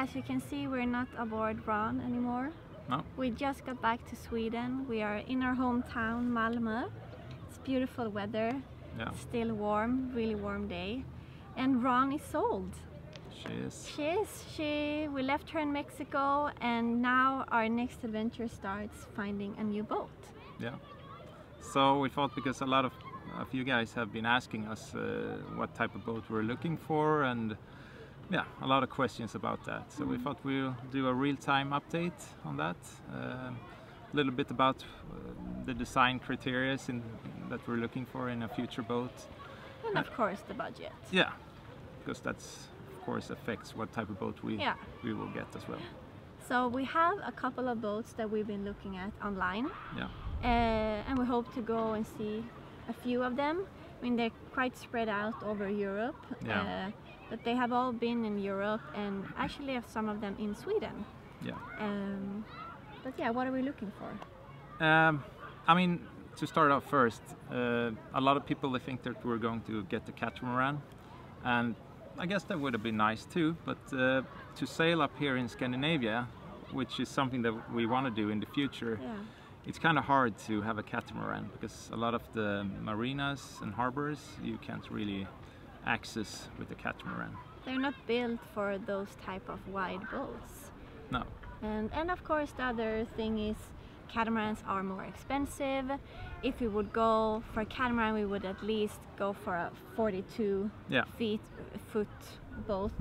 As you can see we're not aboard Ran anymore. No. We just got back to Sweden. We are in our hometown Malmö. It's beautiful weather. Yeah, Still warm, really warm day. And Ran is sold. she is. She is. She we left her in Mexico and now our next adventure starts finding a new boat. Yeah. So we thought because a lot of of you guys have been asking us uh, what type of boat we're looking for and yeah, a lot of questions about that. So we thought we'll do a real-time update on that. Uh, a little bit about uh, the design criteria that we're looking for in a future boat. And of course the budget. Yeah, because that's of course affects what type of boat we Yeah. we will get as well. So we have a couple of boats that we've been looking at online. Yeah. uh, and we hope to go and see a few of them. I mean, they're quite spread out over Europe, Yeah. uh, but they have all been in Europe and actually have some of them in Sweden. Yeah. Um, but yeah, what are we looking for? Um, I mean, to start off first, uh, a lot of people they think that we're going to get the catamaran, and I guess that would have been nice too. But uh, to sail up here in Scandinavia, which is something that we want to do in the future, Yeah, it's kind of hard to have a catamaran because a lot of the marinas and harbors you can't really access with the catamaran. they're not built for those type of wide boats. No. And and of course the other thing is catamarans are more expensive. If we would go for a catamaran, we would at least go for a 42 Yeah. feet foot boat,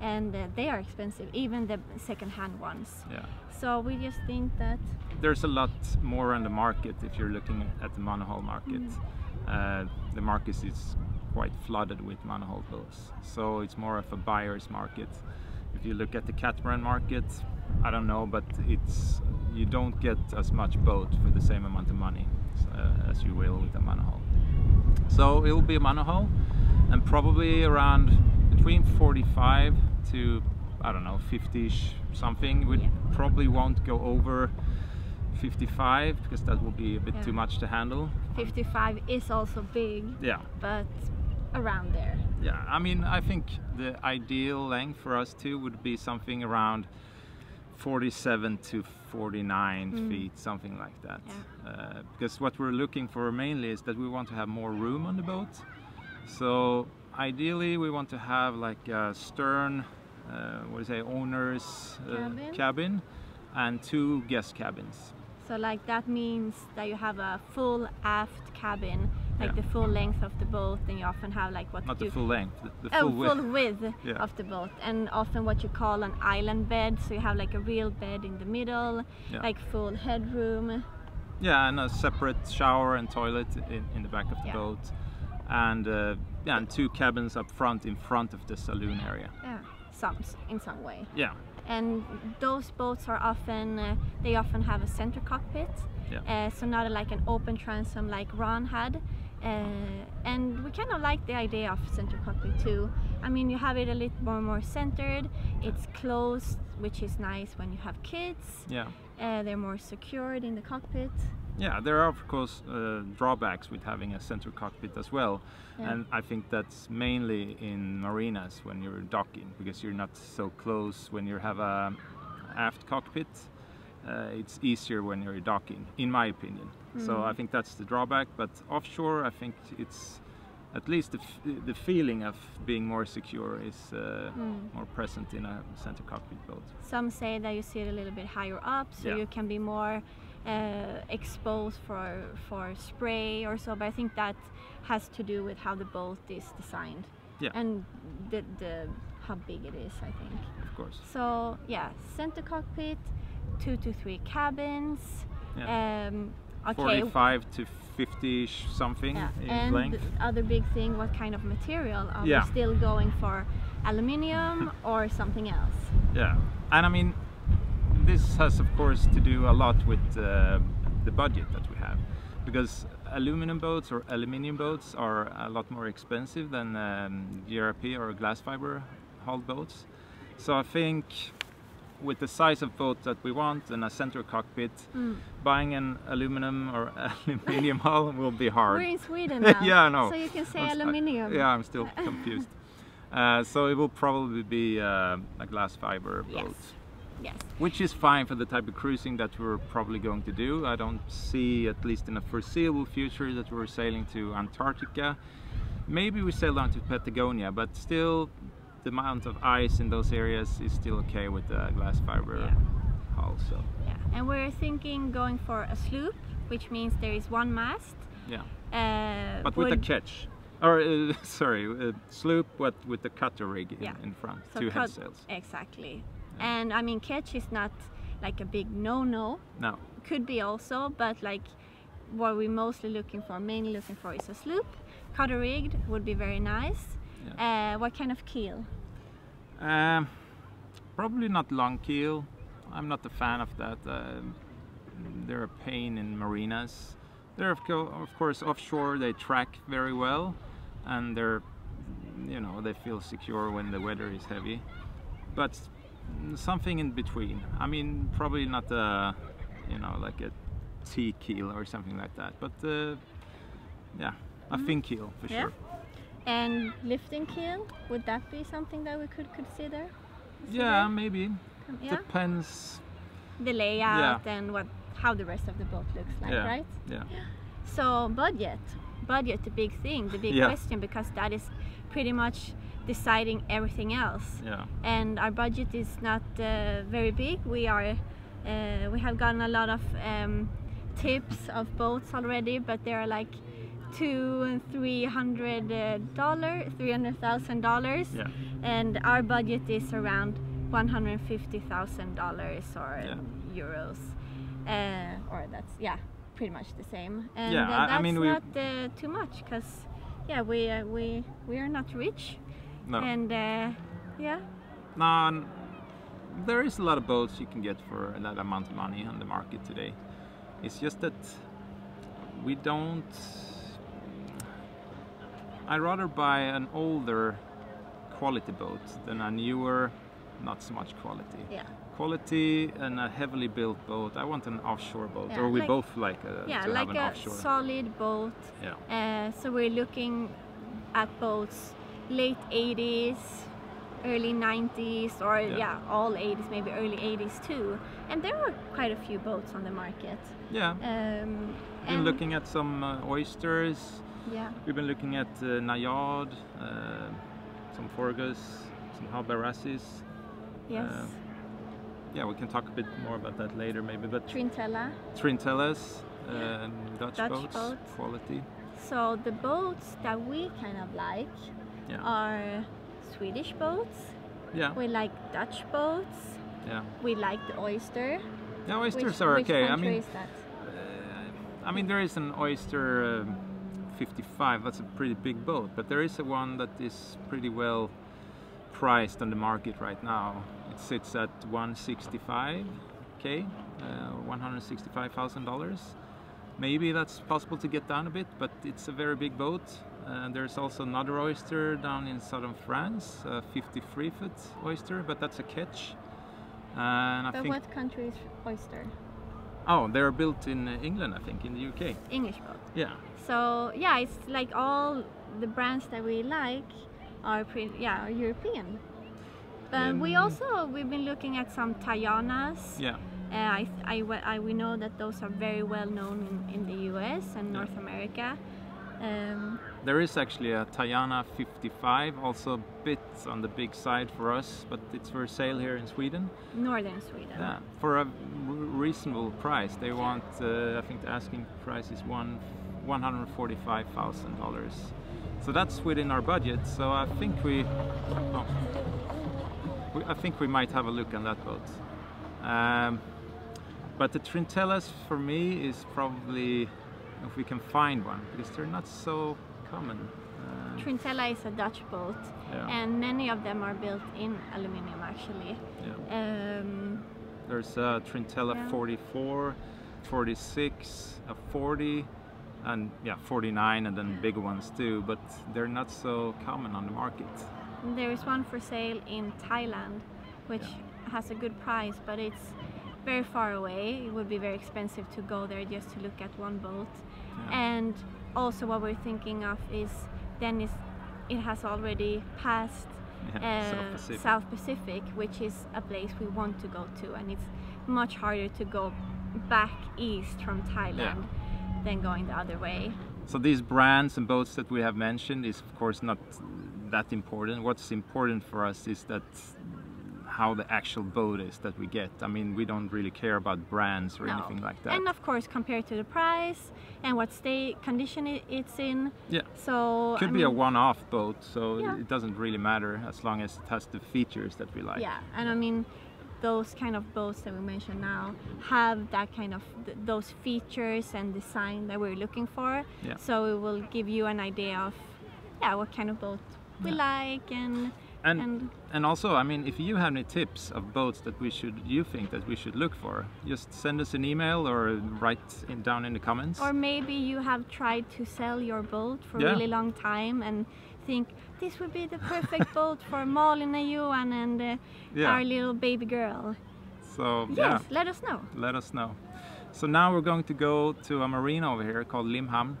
and uh, they are expensive, even the second-hand ones. Yeah. So we just think that there's a lot more on the market if you're looking at the monohull market. Uh, the market is quite flooded with monohull boats, so it's more of a buyer's market. If you look at the catamaran market, I don't know, but it's you don't get as much boat for the same amount of money uh, as you will with a monohull. So it will be a monohull, and probably around between 45 to I don't know 50ish something. We Yeah. probably won't go over 55 because that will be a bit Yeah. too much to handle. 55 is also big, Yeah, but around there. yeah. I mean, I think the ideal length for us too would be something around 47 to 49 Mm. feet, something like that. Yeah. Uh, because what we're looking for mainly is that we want to have more room on the boat. So ideally, we want to have like a stern, uh, what do you say, owner's uh, Cabin? cabin and two guest cabins. So like that means that you have a full aft cabin, like Yeah. the full length of the boat, and you often have like what Not you the full length, the, the oh, full width. full width Yeah. of the boat, and often what you call an island bed. So you have like a real bed in the middle, Yeah. like full headroom. Yeah, and a separate shower and toilet in, in the back of the boat, and uh, yeah, and two cabins up front in front of the saloon area. Yeah, some in some way. Yeah, And those boats are often uh, they often have a center cockpit. Yeah. Uh, so not like an open transom like Ran had. Uh, and we kind of like the idea of center cockpit too. I mean, you have it a little more more centered. It's closed, which is nice when you have kids. yeah, Uh, they're more secured in the cockpit. yeah. There are of course uh, drawbacks with having a center cockpit as well, Yeah. and I think that's mainly in marinas when you're docking because you're not so close when you have a aft cockpit. Uh, it's easier when you're docking, in my opinion. So Mm. I think that's the drawback. But offshore, I think it's at least the, f- the feeling of being more secure is uh, Mm. more present in a center cockpit boat. Some say that you sit a little bit higher up, so Yeah. you can be more uh, exposed for for spray or so. But I think that has to do with how the boat is designed Yeah. and the, the how big it is. I think. Of course. So yeah, center cockpit, two to three cabins. Yeah. Um, okay. 45 to 50 something Yeah. And length. the other big thing, what kind of material? Are Yeah. we still going for aluminium or something else? Yeah, and I mean, this has of course to do a lot with uh, the budget that we have, because aluminum boats or aluminium boats are a lot more expensive than um, GRP or glass fiber hull boats. So I think with the size of boat that we want and a center cockpit, Mm. buying an aluminum or aluminium hull will be hard. We're in Sweden now. yeah, I know. So you can say I'm I- aluminium. yeah, I'm still confused. Uh, so it will probably be uh, a glass fiber boat, Yes. which is fine for the type of cruising that we're probably going to do. I don't see, at least in a foreseeable future, that we're sailing to Antarctica. Maybe we sail down to Patagonia, but still, the amount of ice in those areas is still okay with the glass fiber Yeah. hull. So Yeah. And we're thinking going for a sloop, which means there is one mast. yeah, Uh, but with a ketch. Or uh, sorry, a sloop, but with the cutter rig in, Yeah. in front, So two head sails. Exactly. And I mean, ketch is not like a big no-no. No, Could be also, but like what we're mostly looking for, mainly looking for, is a sloop. Cutter rigged would be very nice. Uh, what kind of keel? Um, probably not long keel. I'm not a fan of that. Um they're a pain in marinas. They're of, co- of course offshore. They track very well, and they're, you know, they feel secure when the weather is heavy. But mm, something in between. I mean, probably not a, you know, like a T keel or something like that. But uh, yeah, a fin keel for Yeah. sure. And lifting keel, would that be something that we could consider? Yeah, Consider? maybe. Yeah. Depends. The layout and what how the rest of the boat looks like, yeah. right? Yeah. So budget, budget, the big thing, the big Yeah. question, because that is pretty much deciding everything else. Yeah. And our budget is not uh, very big. We are, uh, we have gotten a lot of um, tips of boats already, but they are like two and three hundred dollar, three hundred thousand dollars, and our budget is around one hundred fifty thousand dollars or Yeah. euros, uh, or that's yeah, pretty much the same. And Yeah, uh, I- I that's mean, we- not uh, too much because yeah, we uh, we we are not rich, No. and uh, yeah, No, there is a lot of boats you can get for that amount of money on the market today. It's just that we don't. I rather buy an older quality boat than a newer, not so much quality. yeah. Quality and a heavily built boat. I want an offshore boat, Yeah, or we like- both like uh, yeah, to like have an a offshore. solid boat. yeah, Uh, so we're looking at boats late 80s, early 90s, or Yeah. yeah. all 80s, maybe early 80s too. And there are quite a few boats on the market. yeah. Um, Been and- looking at some uh, oysters. Yeah, We've been looking at uh, Najad, uh, some Forgus, some Hallberg-Rassys. yes. Uh, yeah, we can talk a bit more about that later, maybe. But Trintella. Trintellas, uh, Dutch, Dutch boats, boats. quality. So the boats that we kind of like Yeah, are Swedish boats. yeah, We like Dutch boats. yeah. We like the oyster. Yeah, oysters which, are okay. I mean, uh, I mean, there is an oyster um, 55. That's a pretty big boat, but there is a one that is pretty well priced on the market right now. It sits at 165k, uh, 165,000 dollars. Maybe that's possible to get down a bit, but it's a very big boat. Uh, there's also another oyster down in southern France, a 53 foot oyster, but that's a ketch. And I But think what country is oyster? oh, they're built in uh, England, I think, in the UK. English boat. Yeah, So yeah, it's like all the brands that we like are pretty yeah are European. But we Um, also we've been looking at some Tayanas. yeah, Uh, I, I, we- I, we know that those are very well known in, in the US and Yeah. North America. Um, there is actually a Tayana 55, also a bit on the big side for us, but it's for sale here in Sweden. Northern Sweden. Yeah, for a reasonable price. They want, uh, I think the asking price is one one hundred forty-five thousand dollars. So that's within our budget. So I think we, oh, we, I think we might have a look on that boat. Um, but the Trintellas for me is probably if we can find one because they're not so common. Um, Trintella is a Dutch boat, Yeah. and many of them are built in aluminium actually. yeah. Um, There's a Trintella Yeah. 44, 46, a 40, and yeah, 49, and then bigger ones too. But they're not so common on the market. There is one for sale in Thailand, which has a good price, but it's very far away. It would be very expensive to go there just to look at one boat. Yeah. And also, what we're thinking of is then is it has already passed Yeah, South uh, Pacific. South Pacific, which is a place we want to go to, and it's much harder to go back east from Thailand than going the other way. So these brands and boats that we have mentioned is of course not that important. What's important for us is that how the actual boat is that we get. I mean, we don't really care about brands or No. anything like that. And of course, compared to the price and what state condition it's in. yeah, So it could I be a one-off boat, so Yeah. it doesn't really matter as long as it has the features that we like. Yeah, and I mean, those kind of boats that we mentioned now have that kind of th- those features and design that we're looking for. Yeah. So it will give you an idea of yeah what kind of boat we like and And and and also, I mean, if you have any tips of boats that we should, you think that we should look for, just send us an email or write in, down in the comments. or maybe you have tried to sell your boat for a really long time and think this would be the perfect boat for Malin and Johan and uh, Yeah. our little baby girl. so Yes, yeah, let us know. let us know. So now we're going to go to a marina over here called Limhamn,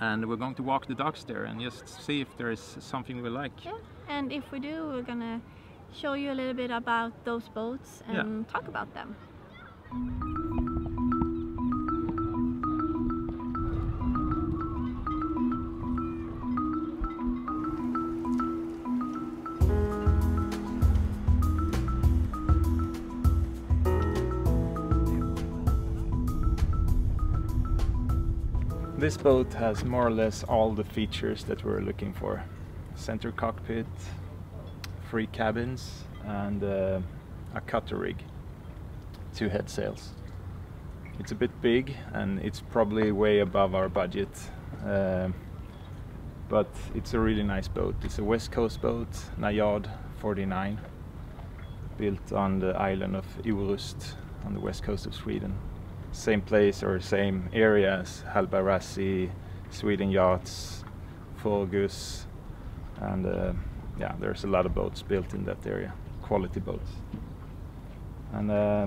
and we're going to walk the docks there and just see if there is something we like. Yeah, and if we do, we're gonna show you a little bit about those boats Yeah. and talk about them. This boat has more or less all the features that we're looking for. Center cockpit, three cabins, and uh, a cutter rig. Two head sails. It's a bit big and it's probably way above our budget. Um but it's a really nice boat. It's a west coast boat, Najad 49, built on the island of Orust on the west coast of Sweden same place or same area as Hallberg-Rassy, Sweden Yachts, Forgus, and uh, yeah, there's a lot of boats built in that area, quality boats. And uh,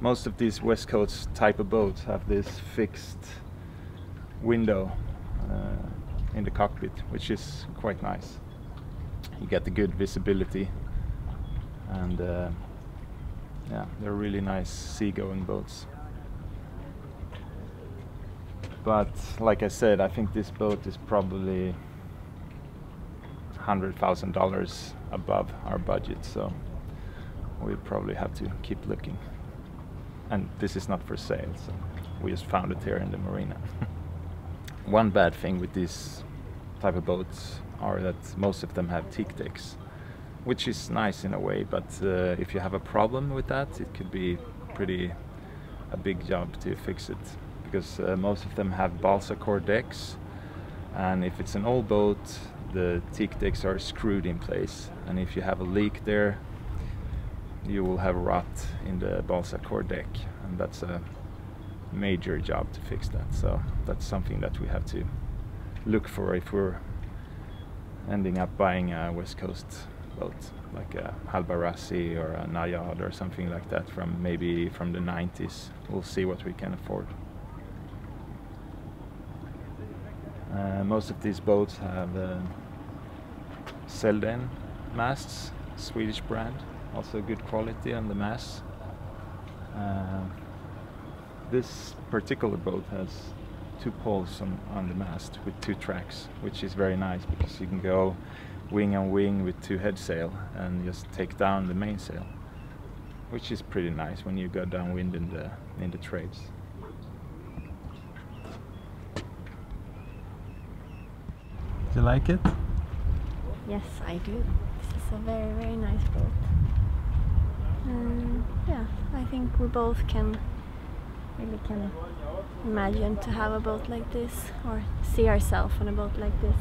most of these West Coast type of boats have this fixed window uh, in the cockpit, which is quite nice. You get the good visibility, and uh, yeah, they're really nice seagoing boats but like I said, I think this boat is probably hundred thousand dollars above our budget, so we probably have to keep looking. And this is not for sale, so we just found it here in the marina. One bad thing with these type of boats are that most of them have teak decks, which is nice in a way, but uh, if you have a problem with that, it could be pretty a big job to fix it because uh, most of them have balsa core decks and if it's an old boat the teak decks are screwed in place and if you have a leak there you will have rot in the balsa core deck and that's a major job to fix that so that's something that we have to look for if we're ending up buying a west coast boat like a Hallberg-Rassy or a Najad or something like that from maybe from the 90s we'll see what we can afford Uh, most of these boats have uh, Selden masts, Swedish brand, also good quality on the masts. Uh, this particular boat has two poles on, on the mast with two tracks, which is very nice because you can go wing on wing with two head sail and just take down the mainsail, which is pretty nice when you go downwind in the in the trades. Do you like it? Yes, I do. This is a very, very nice boat. Um, yeah, I think we both can really can imagine to have a boat like this or see ourselves on a boat like this.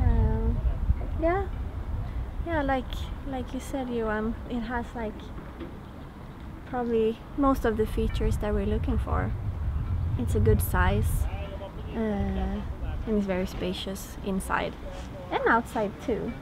Um, yeah, yeah, like like you said, Johan, it has like probably most of the features that we're looking for. It's a good size. Uh, and it's very spacious inside and outside too.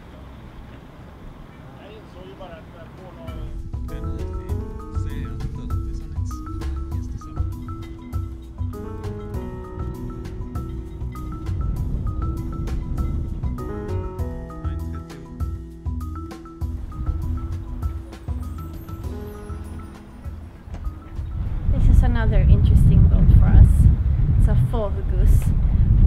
This is another interesting boat for us. It's a Forgus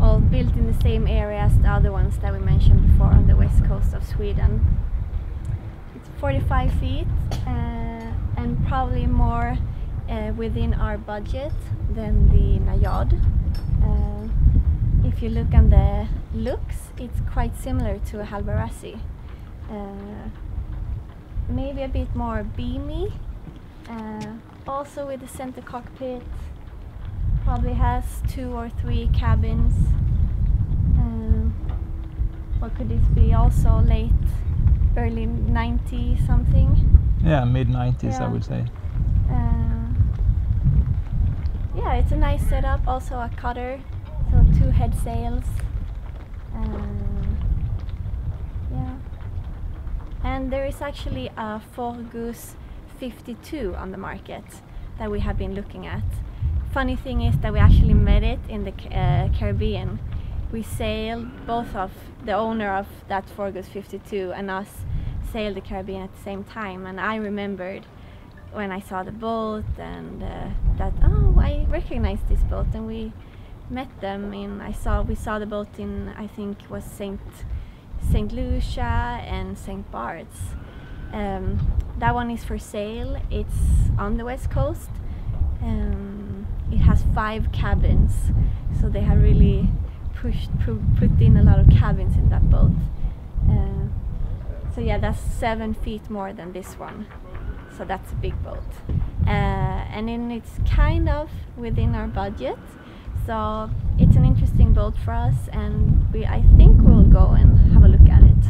all built in the same area as the other ones that we mentioned before on the west coast of Sweden. It's 45 feet uh, and probably more uh, within our budget than the Najad. Uh, if you look on the looks, it's quite similar to a Hallberg-Rassy. Uh, maybe a bit more beamy, uh, also with the center cockpit. Probably has two or three cabins. Um, what could this be? Also late, early 90 something. Yeah, mid 90s, Yeah. I would say. Uh, yeah, it's a nice setup. Also a cutter, so two head sails. Um, yeah, and there is actually a Forgus 52 on the market that we have been looking at. Funny thing is that we actually met it in the uh, Caribbean. We sailed, both of the owner of that Forgus 52 and us sailed the Caribbean at the same time, and I remembered when I saw the boat and uh, that oh I recognize this boat and we met them in I saw we saw the boat in I think was Saint Saint Lucia and Saint Bart's. Um, that one is for sale. It's on the west coast. Um, it has five cabins, so they have really pushed pu- put in a lot of cabins in that boat. Uh, so yeah, that's seven feet more than this one. So that's a big boat. Uh, and then it's kind of within our budget. So it's an interesting boat for us and we I think we'll go and have a look at it.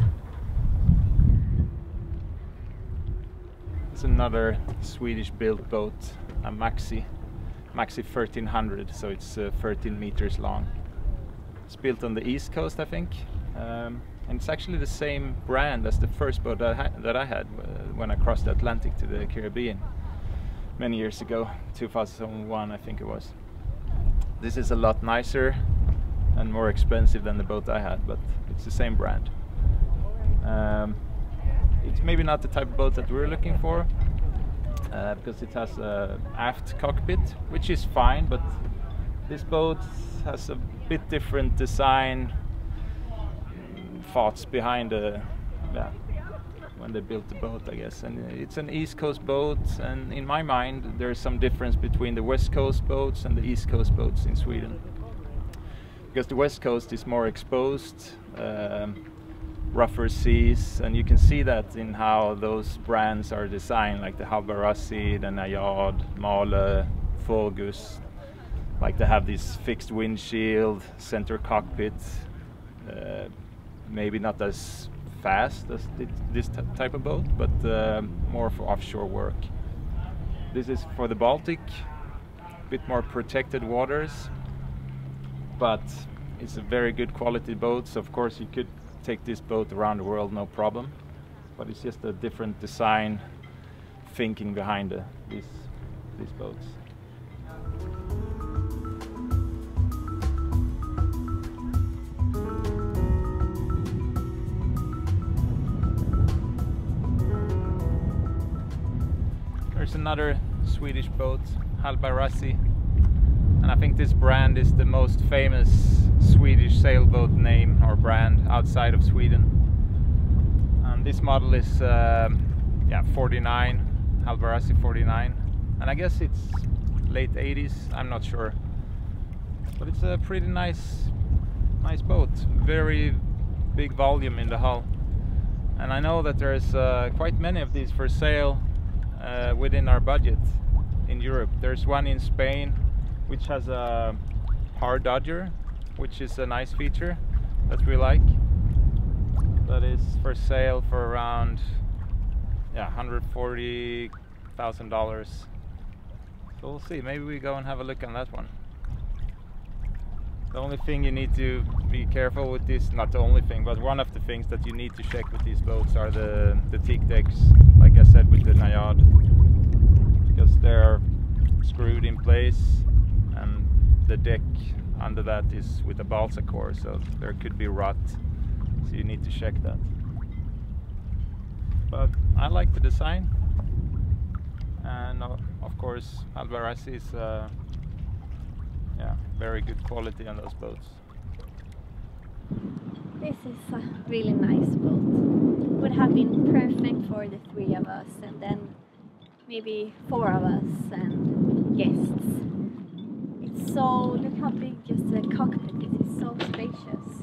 It's another Swedish built boat, a Maxi, Maxi 1300, so it's uh, 13 meters long. It's built on the east coast, I think, um, and it's actually the same brand as the first boat that I, ha- that I had uh, when I crossed the Atlantic to the Caribbean many years ago, 2001, I think it was. This is a lot nicer and more expensive than the boat I had, but it's the same brand. Um, it's maybe not the type of boat that we're looking for uh, because it has a aft cockpit, which is fine, but this boat has a bit different design thoughts behind the yeah, when they built the boat, I guess. And it's an East Coast boat, and in my mind, there's some difference between the West Coast boats and the East Coast boats in Sweden. Because the West Coast is more exposed, um, rougher seas, and you can see that in how those brands are designed, like the Hallberg-Rassy, the Najad, Malö, Forgus. Like they have this fixed windshield, center cockpit, uh, maybe not as fast as this type of boat, but um more for offshore work. This is for the Baltic, a bit more protected waters, but it's a very good quality boat. So of course you could take this boat around the world, no problem. But it's just a different design thinking behind the, these these boats. There's another Swedish boat, Hallberg-Rassy, and I think this brand is the most famous Swedish sailboat name or brand outside of Sweden. And this model is um, yeah 49, Hallberg-Rassy 49, and I guess it's late 80s. I'm not sure, but it's a pretty nice, nice boat. Very big volume in the hull, and I know that there's uh, quite many of these for sale uh, within our budget in Europe. There's one in Spain which has a hard dodger, which is a nice feature that we like. That is for sale for around yeah, hundred forty thousand dollars. So we'll see. Maybe we go and have a look on that one. The only thing you need to be careful with this, not the only thing, but one of the things that you need to check with these boats are the, the teak decks, like I said with the Najad. Because they're screwed in place and the deck under that is with a balsa core, so there could be rot. So you need to check that. But I like the design and uh, of course Alvarez is uh, yeah very good quality on those boats. This is a really nice boat. Would have been perfect for the three of us and then maybe four of us and guests. So, look how big just the cockpit is, it's so spacious.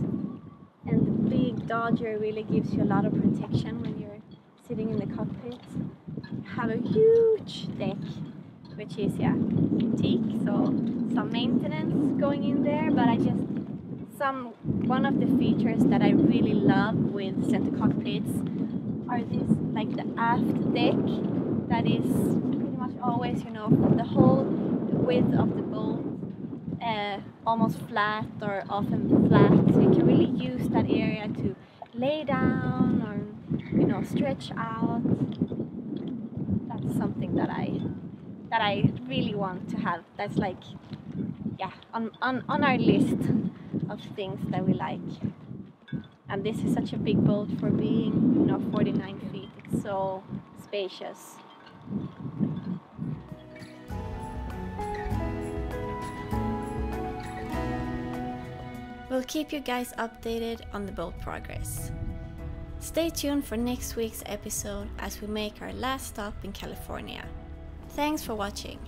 And the big Dodger really gives you a lot of protection when you're sitting in the cockpit. Have a huge deck, which is, yeah, teak, so some maintenance going in there, but I just some one of the features that I really love with center cockpits are this like the aft deck that is pretty much always you know the whole width of the boat uh, almost flat or often flat so you can really use that area to lay down or you know stretch out that's something that I that I really want to have that's like yeah on, on, on our list of things that we like. And this is such a big boat for being, you know, 49 feet. It's so spacious. We'll keep you guys updated on the boat progress. Stay tuned for next week's episode as we make our last stop in California. Thanks for watching.